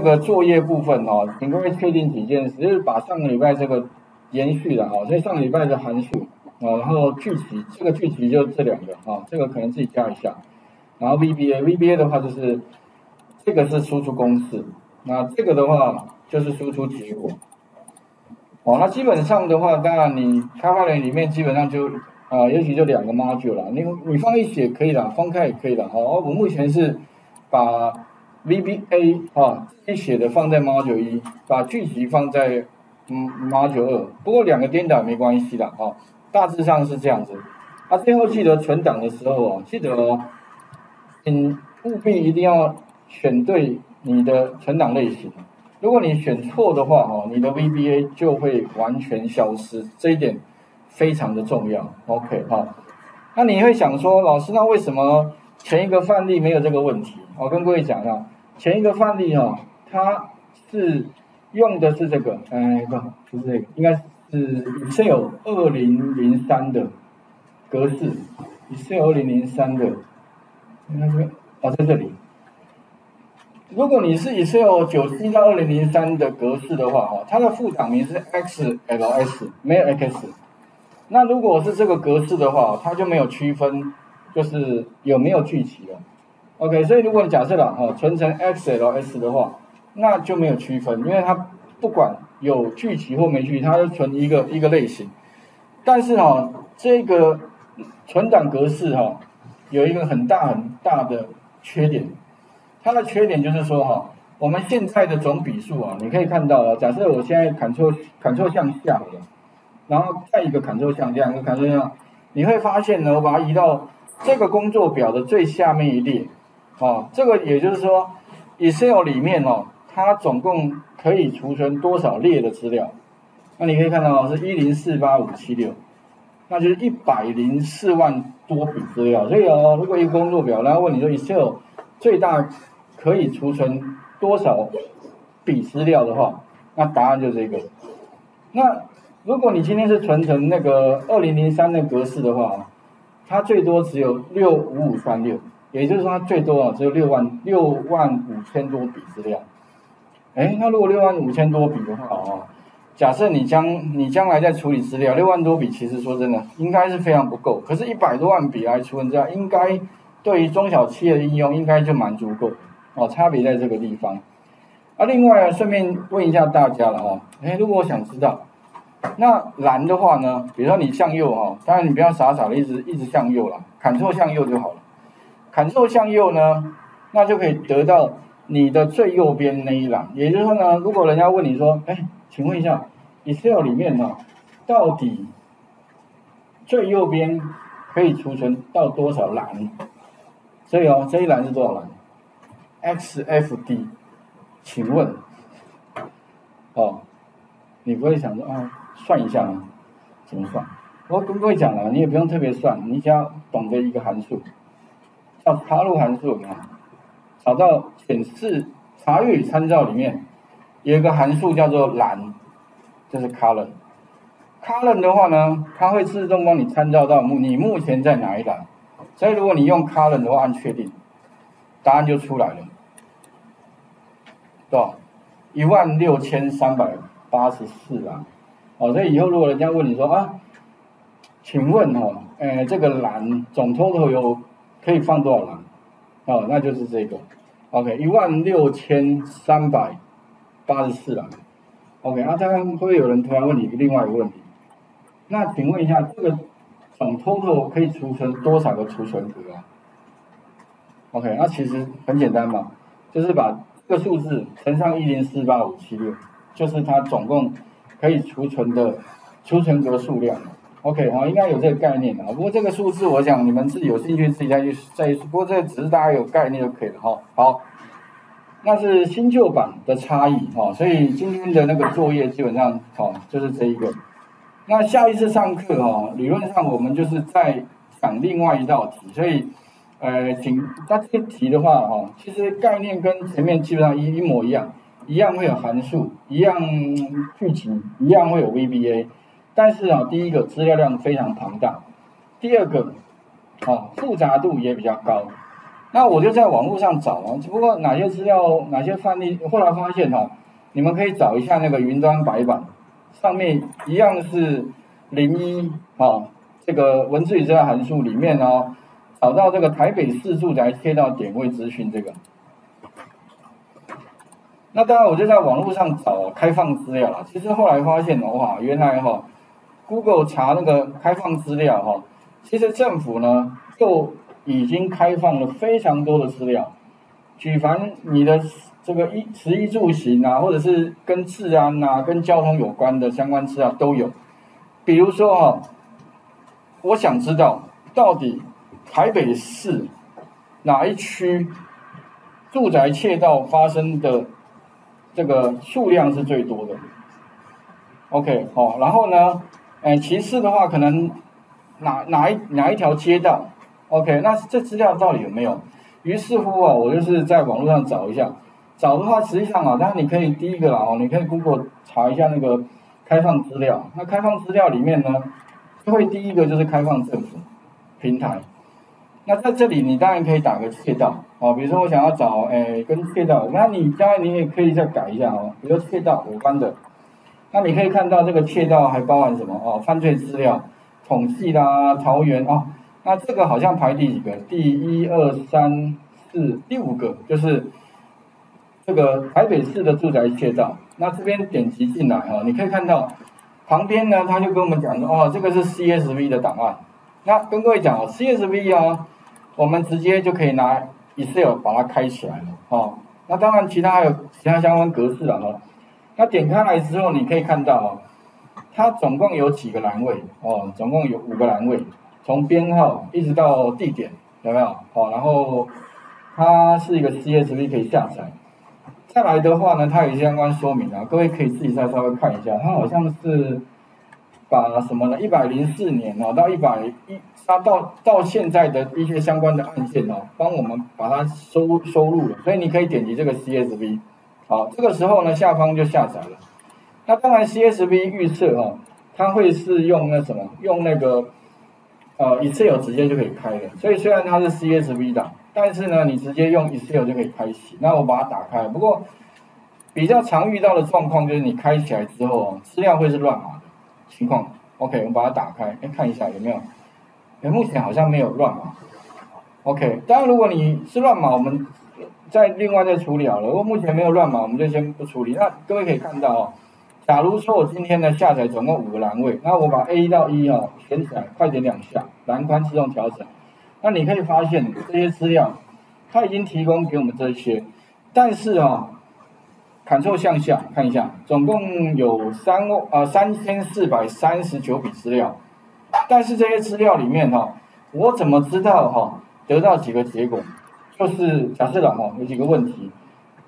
这个作业部分哦，请各位确定几件事，就是把上个礼拜这个延续的哈，所以上个礼拜的函数啊，然后具体这个具体就这两个哈，这个可能自己加一下，然后 VBA，VBA 的话就是这个是输出公式，那这个的话就是输出结果。哦，那基本上的话，当然你开发人里面基本上就啊，也许就两个 module 了，你你放一起也可以的，分开也可以的。好，我目前是把 VBA 啊一写的放在 module 一，把聚集放在嗯 module 二，不过两个颠倒没关系的啊，大致上是这样子。啊，最后记得存档的时候哦，记得哦，请务必一定要选对你的存档类型。如果你选错的话，哦，你的 VBA 就会完全消失，这一点非常的重要。OK，好，那你会想说，老师，那为什么前一个范例没有这个问题？我跟各位讲一下，前一个范例哦，它是用的是这个，哎，不，不是这个，应该是 Excel 二零零三的格式，Excel 二零零三的，应该是，哦，在这里。如果你是 Excel 九七到二零零三的格式的话，哈，它的副档名是 XLS，没有 X。那如果是这个格式的话，它就没有区分，就是有没有聚集了。OK，所以如果你假设了，哈，存成 XLS 的话，那就没有区分，因为它不管有聚集或没聚集，它就存一个一个类型。但是哈，这个存档格式哈，有一个很大很大的缺点。它的缺点就是说哈，我们现在的总笔数啊，你可以看到啊，假设我现在 Ctrl Ctrl 向下，然后再一个 Ctrl 向下，一个 Ctrl 向，你会发现呢，我把它移到这个工作表的最下面一列，啊，这个也就是说，Excel 里面哦，它总共可以储存多少列的资料？那你可以看到是一零四八五七六，那就是一百零四万多笔资料。所以哦，如果一个工作表，然后问你说 Excel 最大可以储存多少笔资料的话，那答案就这个。那如果你今天是存成那个二零零三的格式的话，它最多只有六五五三六，也就是说它最多啊只有六万六万五千多笔资料。哎，那如果六万五千多笔的话啊，假设你将你将来在处理资料，六万多笔其实说真的应该是非常不够。可是，一百多万笔来处理资料，应该对于中小企业的应用应该就蛮足够。哦，差别在这个地方。啊，另外顺便问一下大家了哦，哎，如果我想知道，那蓝的话呢，比如说你向右哈，当然你不要傻傻的一直一直向右了，砍错向右就好了。砍错向右呢，那就可以得到你的最右边那一栏。也就是说呢，如果人家问你说，哎，请问一下，Excel 里面呢，到底最右边可以储存到多少栏？所以哦，这一栏是多少栏？XFD，请问，哦，你不会想说啊，算一下吗？怎么算？我跟各位讲了，你也不用特别算，你只要懂得一个函数，叫插入函数啊，找到显示查阅与参照里面有一个函数叫做栏，这是 column。column 的话呢，它会自动帮你参照到目你目前在哪一栏，所以如果你用 column 的话，按确定。答案就出来了，对吧？一万六千三百八十四栏，哦，所以以后如果人家问你说啊，请问哦，呃，这个栏总 total 有可以放多少栏？哦，那就是这个，OK，一万六千三百八十四栏，OK，啊，当然会不会有人突然问你另外一个问题？那请问一下，这个总 total 可以储存多少个储存格啊？OK，那其实很简单嘛，就是把这个数字乘上一零四八五七六，就是它总共可以储存的储存格数量。OK，哈，应该有这个概念的。不过这个数字，我想你们自己有兴趣自己再去再。不过这只是大家有概念就可以了哈。好，那是新旧版的差异哈，所以今天的那个作业基本上好就是这一个。那下一次上课哈，理论上我们就是在讲另外一道题，所以。呃，请那这个题的话，哈，其实概念跟前面基本上一一模一样，一样会有函数，一样剧情，一样会有 VBA，但是啊，第一个资料量非常庞大，第二个，啊，复杂度也比较高，那我就在网络上找啊，只不过哪些资料、哪些范例，后来发现哈，你们可以找一下那个云端白板，上面一样是零一啊，这个文字与资料函数里面哦，找到这个台北市住宅切到点位资讯这个。那当然我就在网络上找开放资料了，其实后来发现的话，原来哈，Google 查那个开放资料哈，其实政府呢就。已经开放了非常多的资料，举凡你的这个衣食衣住行啊，或者是跟治安啊、跟交通有关的相关资料都有。比如说哈，我想知道到底台北市哪一区住宅窃盗发生的这个数量是最多的？OK，好，然后呢，哎，其次的话，可能哪哪一哪一条街道？OK，那这资料到底有没有？于是乎啊，我就是在网络上找一下，找的话实际上啊，当然你可以第一个啊，你可以 Google 查一下那个开放资料。那开放资料里面呢，就会第一个就是开放政府平台。那在这里你当然可以打个窃盗哦，比如说我想要找诶跟窃盗，那你当然你也可以再改一下哦，比如窃盗有关的。那你可以看到这个窃盗还包含什么哦？犯罪资料统计啦，桃园哦。那这个好像排第几个？第一二三四第五个，就是这个台北市的住宅窃盗。那这边点击进来哈，你可以看到旁边呢，他就跟我们讲说，哦，这个是 CSV 的档案。那跟各位讲哦，CSV 啊，我们直接就可以拿 Excel 把它开起来了哦。那当然，其他还有其他相关格式啊哈。那点开来之后，你可以看到哦，它总共有几个栏位哦，总共有五个栏位。从编号一直到地点有没有？好，然后它是一个 CSV 可以下载。再来的话呢，它有相关说明啊，各位可以自己再稍微看一下。它好像是把什么呢？一百零四年哦，到一百一，它到到现在的一些相关的案件哦，帮我们把它收收录了。所以你可以点击这个 CSV，好，这个时候呢，下方就下载了。那当然 CSV 预测哦，它会是用那什么？用那个。呃，Excel 直接就可以开了，所以虽然它是 CSV 档，但是呢，你直接用 Excel 就可以开启。那我把它打开，不过比较常遇到的状况就是你开起来之后，资料会是乱码情况。OK，我们把它打开，哎，看一下有没有？哎，目前好像没有乱码。OK，当然如果你是乱码，我们再另外再处理好了。如果目前没有乱码，我们就先不处理。那各位可以看到哦。假如说我今天呢下载总共五个栏位，那我把 A 到 E 啊选起来，快点两下，栏宽自动调整。那你可以发现这些资料，它已经提供给我们这些，但是啊，Ctrl 向下看一下，总共有三万呃三千四百三十九笔资料，但是这些资料里面哈，我怎么知道哈得到几个结果？就是假设了哈有几个问题。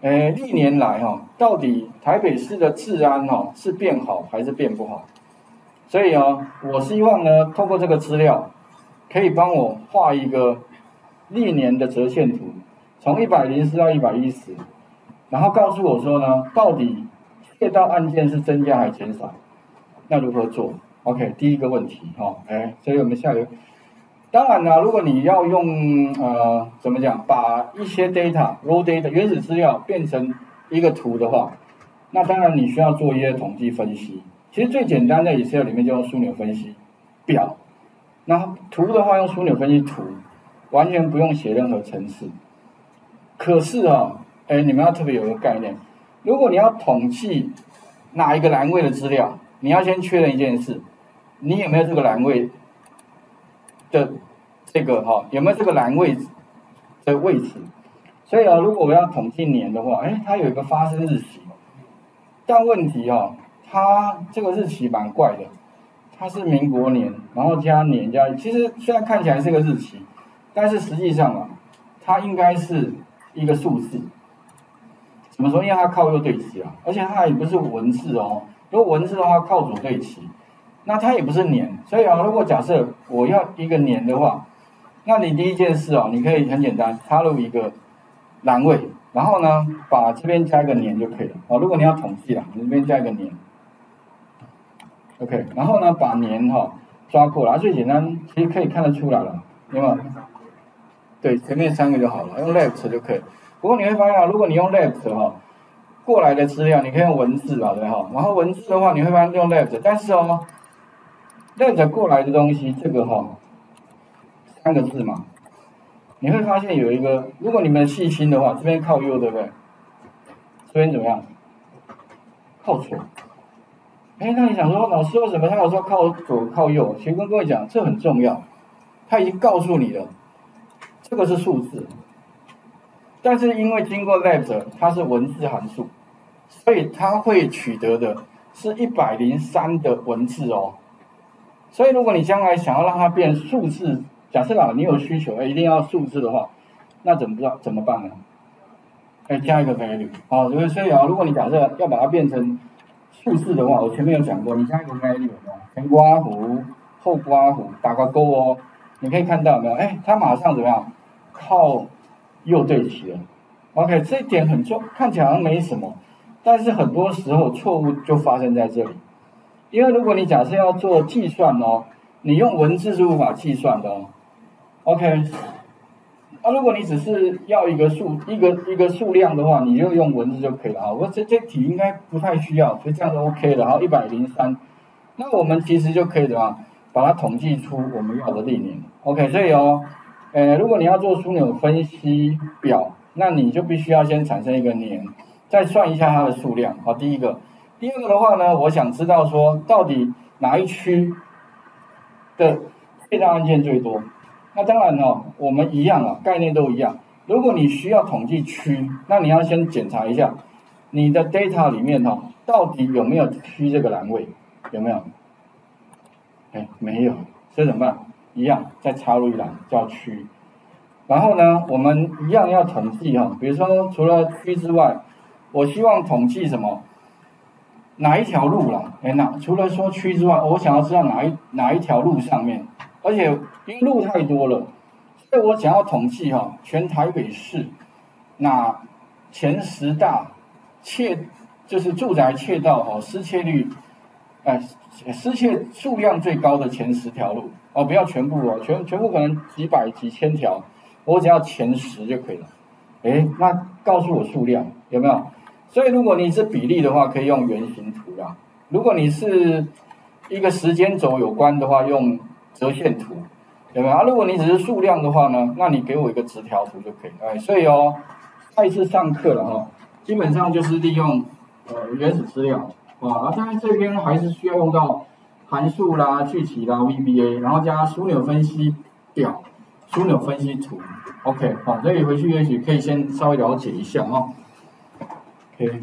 诶，历年来哈，到底台北市的治安哈是变好还是变不好？所以啊，我希望呢，透过这个资料，可以帮我画一个历年的折线图，从一百零四到一百一十，然后告诉我说呢，到底窃盗案件是增加还是减少？那如何做？OK，第一个问题哈，哎，所以我们下一个。当然了，如果你要用呃怎么讲，把一些 data raw data 原始资料变成一个图的话，那当然你需要做一些统计分析。其实最简单的 Excel 里面就用枢纽分析表，那图的话用枢纽分析图，完全不用写任何程式。可是啊，哎，你们要特别有个概念，如果你要统计哪一个栏位的资料，你要先确认一件事，你有没有这个栏位。的这个哈有没有这个栏位的位置？所以啊，如果我要统计年的话，哎，它有一个发生日期，但问题哈，它这个日期蛮怪的，它是民国年，然后加年加，其实虽然看起来是个日期，但是实际上啊，它应该是一个数字。怎么说？因为它靠右对齐啊，而且它也不是文字哦，如果文字的话靠左对齐。那它也不是年，所以啊，如果假设我要一个年的话，那你第一件事哦，你可以很简单插入一个栏位，然后呢，把这边加一个年就可以了。哦，如果你要统计了，你这边加一个年，OK，然后呢，把年哈抓过来，最简单，其实可以看得出来了，有没有？对，前面三个就好了，用 left 就可以。不过你会发现啊，如果你用 left 哈，过来的资料你可以用文字吧，对哈。然后文字的话，你会发现用 left，但是哦，left 过来的东西，这个哈，三个字嘛，你会发现有一个，如果你们细心的话，这边靠右，对不对？这边怎么样？靠左。哎，那你想说，老师为什么他有说靠左靠右？其实跟各位讲，这很重要。他已经告诉你了，这个是数字，但是因为经过 left，它是文字函数，所以它会取得的是一百零三的文字哦。所以如果你将来想要让它变数字，假设啊你有需求，哎一定要数字的话，那怎么知道怎么办呢？哎，加一个 value 哦，所以啊，如果你假设要把它变成数字的话，我前面有讲过，你加一个 value 哦，前刮弧、后刮弧，打个勾哦，你可以看到没有？哎，它马上怎么样？靠又对齐了。OK，这一点很重，看起来好像没什么，但是很多时候错误就发生在这里。因为如果你假设要做计算哦，你用文字是无法计算的哦。OK。啊，如果你只是要一个数一个一个数量的话，你就用文字就可以了啊。我这这题应该不太需要，所以这样就 OK 了。然后一百零三，那我们其实就可以怎么把它统计出我们要的历年。OK，所以哦，呃，如果你要做枢纽分析表，那你就必须要先产生一个年，再算一下它的数量。好，第一个，第二个的话呢，我想知道说到底哪一区的被盗案件最多。那当然哦，我们一样啊，概念都一样。如果你需要统计区，那你要先检查一下你的 data 里面哈，到底有没有区这个栏位，有没有？哎，没有，所以怎么办？一样再插入一栏叫区。然后呢，我们一样要统计哈，比如说除了区之外，我希望统计什么？哪一条路了？哎，那除了说区之外，我想要知道哪一哪一条路上面。而且因为路太多了，所以我想要统计哈，全台北市那前十大窃就是住宅窃盗哦失窃率，哎失窃数量最高的前十条路哦，不要全部哦，全全部可能几百几千条，我只要前十就可以了。哎，那告诉我数量有没有？所以如果你是比例的话，可以用圆形图啊；如果你是一个时间轴有关的话，用。折线图有没有啊？如果你只是数量的话呢，那你给我一个直条图就可以。哎，所以哦，下一次上课了哈，基本上就是利用呃原始资料啊，当然这边还是需要用到函数啦、具体啦、VBA，然后加枢纽分析表、枢纽分析图。OK，好，所以回去也许可以先稍微了解一下啊。OK。